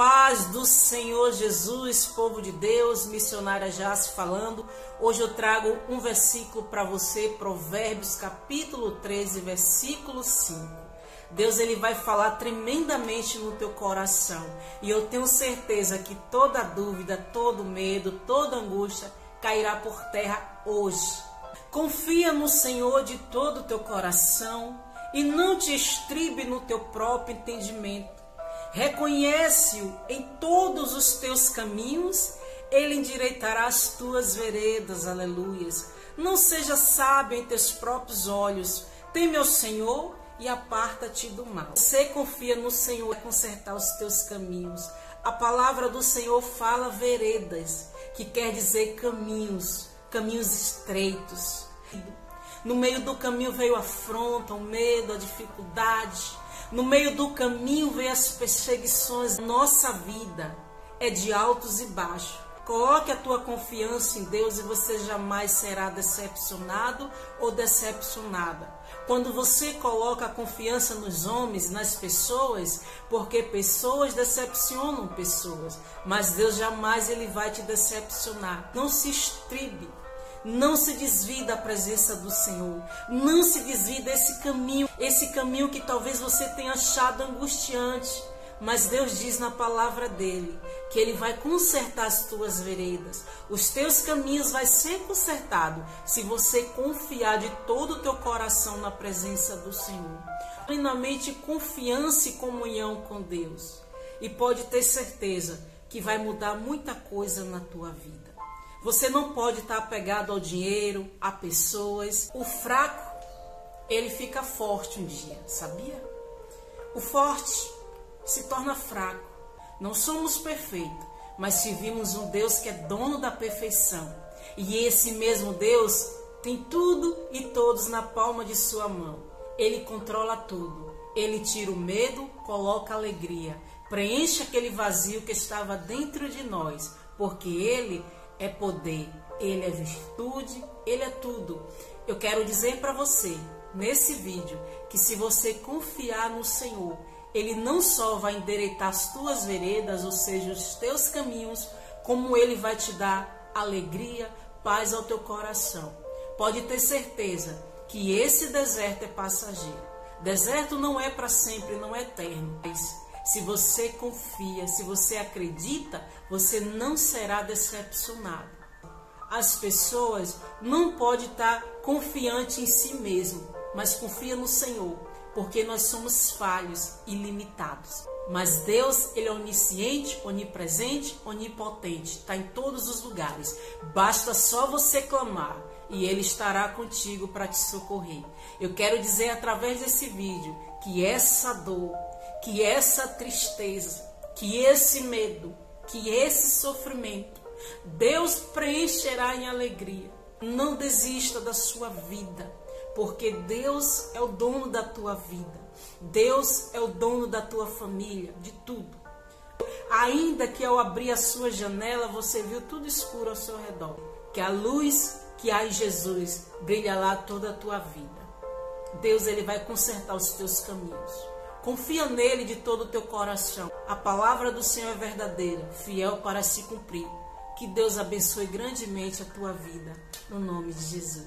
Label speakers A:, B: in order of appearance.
A: paz do Senhor Jesus, povo de Deus, missionária Jace falando. Hoje eu trago um versículo para você, Provérbios capítulo 13, versículo 5. Deus ele vai falar tremendamente no teu coração. E eu tenho certeza que toda dúvida, todo medo, toda angústia cairá por terra hoje. Confia no Senhor de todo o teu coração e não te estribe no teu próprio entendimento Reconhece-o em todos os teus caminhos, ele endireitará as tuas veredas, aleluias. Não seja sábio em teus próprios olhos, teme ao Senhor e aparta-te do mal. Você confia no Senhor para consertar os teus caminhos. A palavra do Senhor fala veredas, que quer dizer caminhos, caminhos estreitos. No meio do caminho veio a afronta, o medo, a dificuldade, no meio do caminho vem as perseguições. Nossa vida é de altos e baixos. Coloque a tua confiança em Deus e você jamais será decepcionado ou decepcionada. Quando você coloca a confiança nos homens, nas pessoas, porque pessoas decepcionam pessoas, mas Deus jamais ele vai te decepcionar. Não se estribe não se desvie da presença do Senhor. Não se desvie desse caminho, esse caminho que talvez você tenha achado angustiante. Mas Deus diz na palavra dele que ele vai consertar as tuas veredas. Os teus caminhos vai ser consertado se você confiar de todo o teu coração na presença do Senhor. Plenamente confiança e comunhão com Deus. E pode ter certeza que vai mudar muita coisa na tua vida. Você não pode estar apegado ao dinheiro, a pessoas. O fraco, ele fica forte um dia, sabia? O forte se torna fraco. Não somos perfeitos, mas servimos um Deus que é dono da perfeição. E esse mesmo Deus tem tudo e todos na palma de sua mão. Ele controla tudo. Ele tira o medo, coloca alegria, preenche aquele vazio que estava dentro de nós, porque ele é poder, ele é virtude, ele é tudo. Eu quero dizer para você, nesse vídeo, que se você confiar no Senhor, ele não só vai endereitar as tuas veredas, ou seja, os teus caminhos, como ele vai te dar alegria, paz ao teu coração. Pode ter certeza que esse deserto é passageiro. Deserto não é para sempre, não é eterno. Se você confia, se você acredita, você não será decepcionado. As pessoas não podem estar confiante em si mesmo, mas confia no Senhor, porque nós somos falhos e limitados. Mas Deus, Ele é onisciente, onipresente, onipotente, está em todos os lugares. Basta só você clamar e Ele estará contigo para te socorrer. Eu quero dizer através desse vídeo que essa dor, que essa tristeza, que esse medo, que esse sofrimento, Deus preencherá em alegria. Não desista da sua vida, porque Deus é o dono da tua vida. Deus é o dono da tua família, de tudo. Ainda que ao abrir a sua janela você viu tudo escuro ao seu redor, que a luz que há em Jesus brilha lá toda a tua vida. Deus ele vai consertar os teus caminhos. Confia nele de todo o teu coração. A palavra do Senhor é verdadeira, fiel para se cumprir. Que Deus abençoe grandemente a tua vida, no nome de Jesus.